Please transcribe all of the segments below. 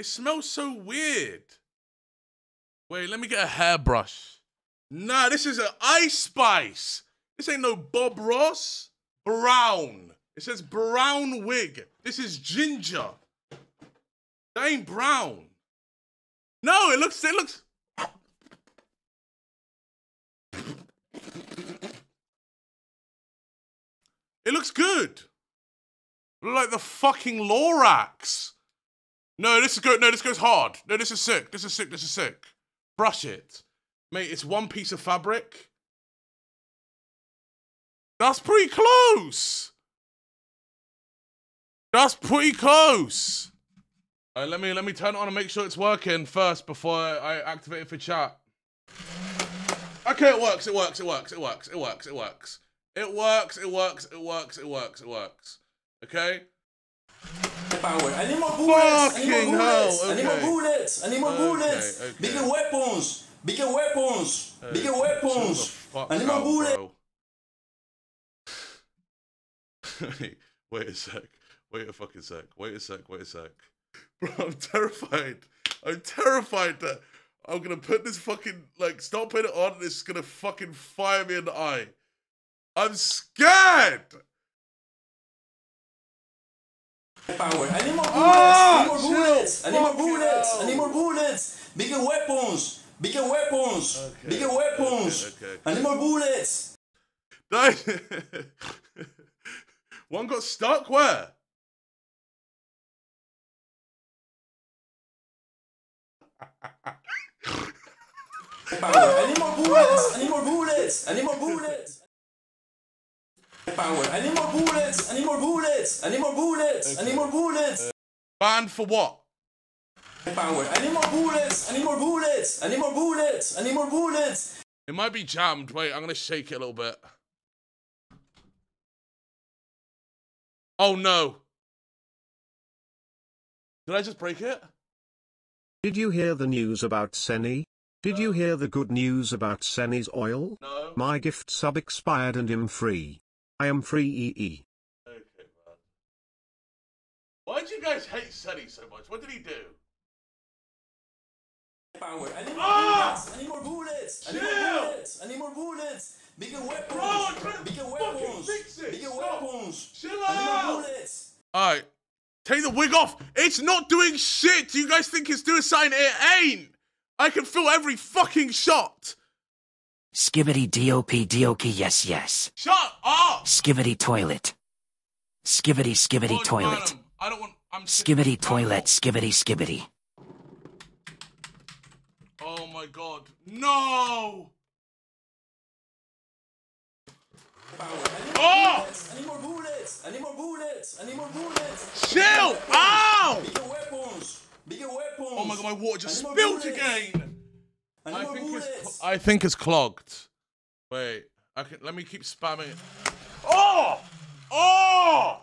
It smells so weird. Wait, let me get a hairbrush. Nah, this is an Ice Spice. This ain't no Bob Ross. Brown. It says brown wig. This is ginger. That ain't brown. No, it looks, it looks. It looks good. Look like the fucking Lorax. No, this is good. No, this goes hard. No, this is sick. This is sick. This is sick. Brush it. Mate, it's one piece of fabric. That's pretty close. That's pretty close. Right, let me let me turn it on and make sure it's working first before I activate it for chat. Okay, it works, it works, it works, it works, it works, it works. It works, it works, it works, it works, it works. Okay? Power. I need more bullets. Fucking I need more bullets. Hell. Okay. I need more bullets. I need more bullets. Okay. Okay. Bigger weapons. Bigger weapons. Hey. Bigger weapons. I need more bullets. Wait a sec. Wait a fucking sec. Wait a sec. Wait a sec. Bro, I'm terrified. I'm terrified that I'm gonna put this fucking like stop putting it on. and It's gonna fucking fire me in the eye. I'm scared. Power. I need more bullets. Ah, I need more bullets. I need more bullets. I need more bullets. Bigger weapons. Bigger weapons. Okay, Bigger weapons. okay, okay. I need more bullets. One got stuck. Where? I need more bullets. I need more bullets. I need more bullets. Power. I need more bullets. I need more bullets. I need more bullets. I need more bullets. Banned for what? Power. I need more bullets. I need more bullets. I need more bullets. I need more bullets. It might be jammed. Wait, I'm gonna shake it a little bit. Oh no. Did I just break it? Did you hear the news about Senny? Did you hear the good news about Senny's oil? No. My gift sub expired and I'm free. I am free EE. Okay, man. Why do you guys hate Sunny so much? What did he do? Power. I need more Ah! bullets. I need more bullets. I need Chill. more bullets. I need more bullets. Bigger weapons. Bro, I'm trying to Bigger weapons. fix it. Bigger Stop. weapons. Chill I need more out. bullets. Alright. Take the wig off. It's not doing shit. Do you guys think it's doing something? It ain't. I can feel every fucking shot. Skibidi DOP DOK yes yes. Shut up. Skibidi toilet. Skibidi skibidi Oh, toilet. madam, I don't want. I'm Skibidi No. toilet skibidi skibidi. Oh my god. No. Power. I need more Oh! bullets. I need more bullets. I need more bullets. I need more bullets. Chill. Ow. Bigger weapons. Bigger weapons. Oh my god, my water just I need more spilled again. I think it's. I think it's clogged. Wait. I can. Let me keep spamming it. Oh. Oh.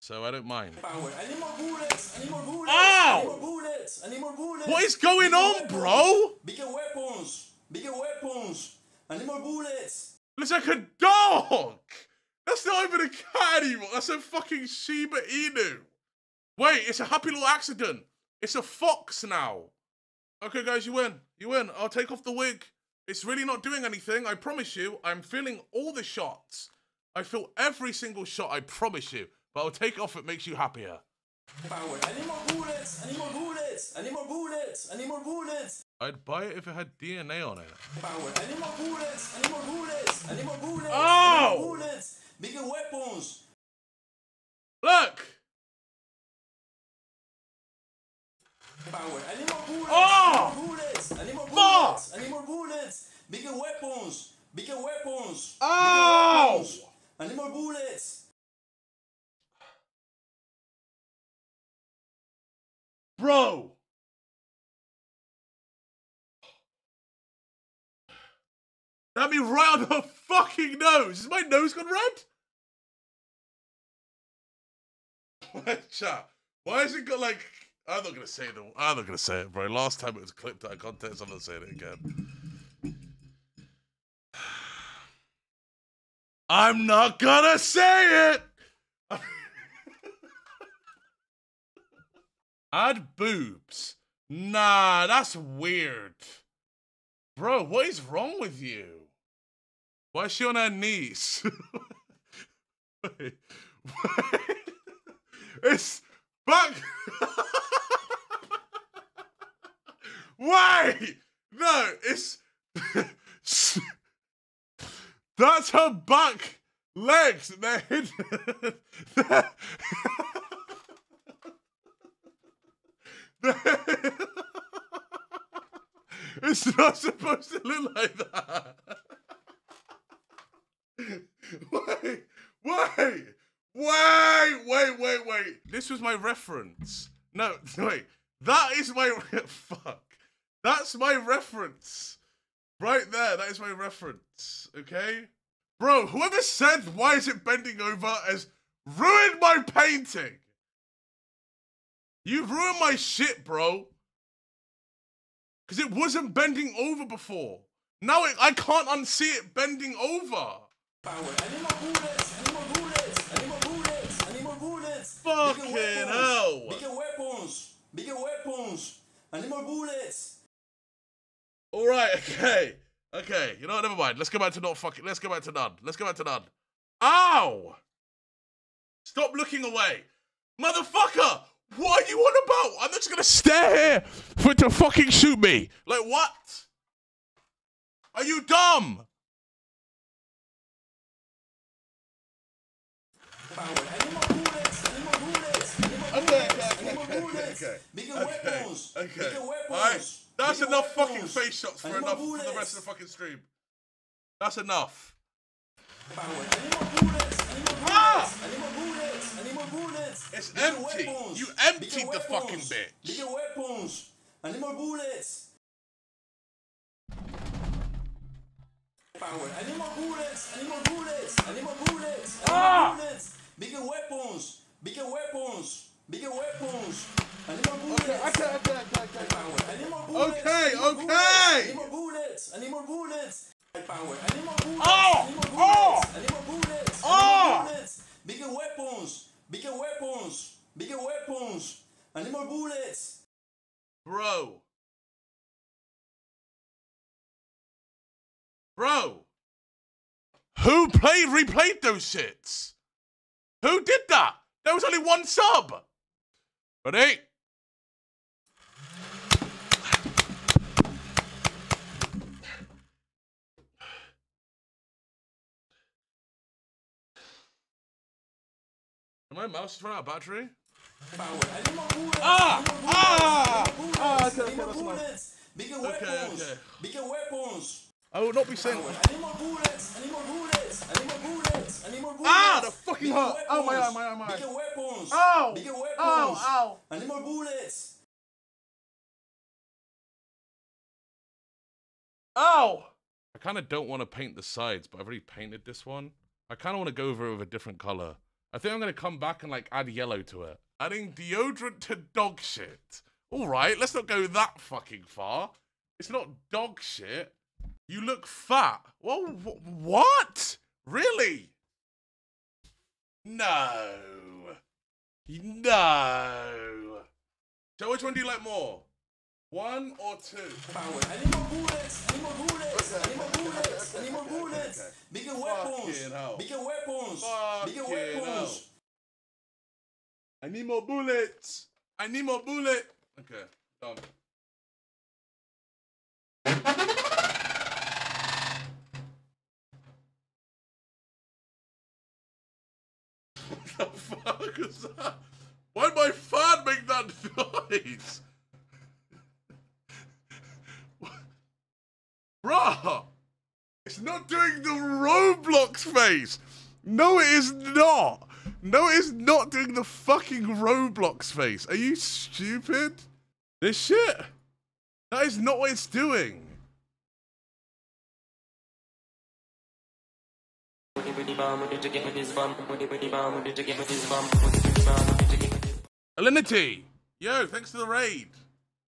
So I don't mind. I need more bullets. I need more bullets. Ow! I need more bullets. I need more bullets. What is going on, weapons. bro? Bigger weapons. Bigger weapons. I need more bullets. Looks like a dog. That's not even a cat anymore. That's a fucking Shiba Inu. Wait, it's a happy little accident. It's a fox now. Okay, guys, you win. You win. I'll take off the wig. It's really not doing anything. I promise you. I'm feeling all the shots. I feel every single shot. I promise you. But I'll take it off. It makes you happier. Power. I need more bullets. I need more bullets. I need more bullets. I need more bullets. I'd buy it if it had DNA on it. Power. I need more bullets. I need more bullets. I need more bullets. I need oh! more bullets. Bigger weapons. Look. Power. I need more bullets. Oh! I need more bullets. I need more bullets. I need more bullets. Bigger weapons. Bigger weapons. Bigger oh! weapons. I need more bullets. Bro. That me right on the fucking nose. Is my nose gone red? Chat. Why has it got like? I'm not gonna say it. I'm not gonna say it, bro. Last time it was clipped out of context. I'm not saying it again. I'm not gonna say it. Add boobs. Nah, that's weird. Bro, what is wrong with you? Why is she on her knees? Wait, wait. It's back. Wait! No, it's. That's her back legs. They're hidden. It's not supposed to look like that. Wait, wait, wait, wait, wait, wait. This was my reference. No, wait. That is my fuck. That's my reference. Right there, that is my reference. Okay? Bro, whoever said why is it bending over has ruined my painting. You've ruined my shit, bro. Cause it wasn't bending over before. Now it, I can't unsee it bending over. I need more bullets. I need more bullets. I need more bullets. I need more bullets. Fucking hell. Bigger weapons. Bigger weapons. I need more bullets. All right, okay, okay. You know what? Never mind. Let's go back to not fucking. Let's go back to none. Let's go back to none. Ow! Stop looking away, motherfucker. What are you on about? I'm not just gonna stare here for it to fucking shoot me. Like what? Are you dumb? Power. I need more bullets. I need more bullets. I need more Okay, bullets. okay, I need more okay, bullets. okay, Bigger okay, weapons. Okay. Bigger weapons. Alright. That's enough fucking face shots for enough for the rest of the fucking stream. That's enough. I need more bullets. I need more bullets. Ah! I need more bullets. I need more bullets. It's empty. You emptied the fucking bitch. Bigger weapons. I need more bullets. Power. I need more bullets. I need more bullets. I need more bullets. I need Ah! more bullets. Bigger weapons. Bigger weapons. Bigger weapons. Okay, okay, okay. I need more bullets. Okay, I need more okay. bullets. I need more bullets. I need more bullets. Power. I need more bullets. Oh, I need more oh. I need more bullets. Oh. need more bullets. Bigger weapons. Bigger weapons. Bigger weapons. I need more bullets. Bro. Bro. Who played replayed those shits? Who did that? There was only one sub. Ready? My mouse is running out of battery. Power. I need more bullets. Ah! I need more bullets. Ah! I need more bullets. Ah, okay, okay, that's enough. Bigger Okay, weapons. okay. Bigger weapons. I will not be saying. Power. I need more bullets. I need more bullets. I need more bullets. I need more bullets. Ah, the fucking Bigger hurt. Oh, my weapons. eye, my eye, my eye. Bigger weapons. Ow! Bigger weapons. Ow, ow. I need more bullets. Ow! I kind of don't want to paint the sides, but I've already painted this one. I kind of want to go over it with a different color. I think I'm going to come back and like add yellow to it. Adding deodorant to dog shit. All right, let's not go that fucking far. It's not dog shit. You look fat. Well, wh- what? Really? No. No. So which one do you like more? One or two? Power. I need more bullets. I need more bullets. I need more bullets. I need more bullets. Bigger weapons. Bigger weapons. Bigger weapons. I need more bullets. I need more bullet. Okay, done. what the fuck is that? Why'd my fan make that noise? Bruh! It's not doing the Roblox face! No, it is not! No, it is not doing the fucking Roblox face. Are you stupid? This shit? That is not what it's doing. Alinity! Yo, thanks for the raid.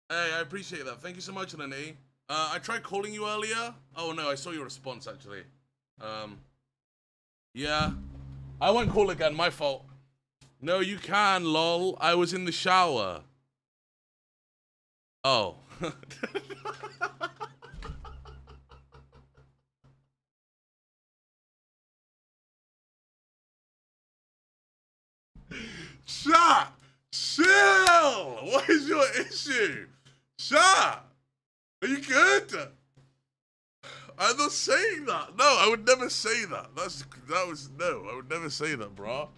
Hey, I appreciate that. Thank you so much, Alinity. Uh, I tried calling you earlier. Oh no, I saw your response actually. Um, yeah. I won't call again, my fault. No, you can, lol. I was in the shower. Oh. Shot! Chill! What is your issue? Shot! Are you good? I'm not saying that. No, I would never say that. That's that was no, I would never say that, bro.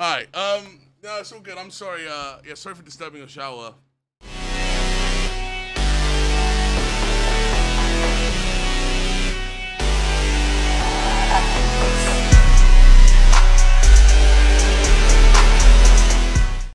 Alright, um, no, it's all good. I'm sorry, uh yeah, sorry for disturbing your shower.